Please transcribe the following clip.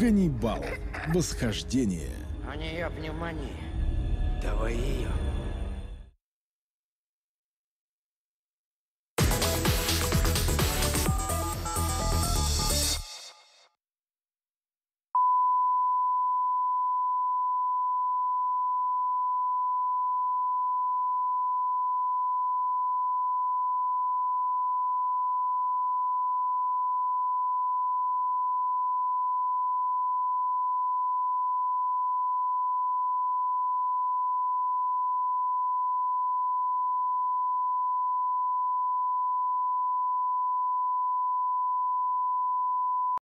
Ганнибал. Восхождение. У нее пневмония. Давай ее.